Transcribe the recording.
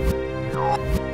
you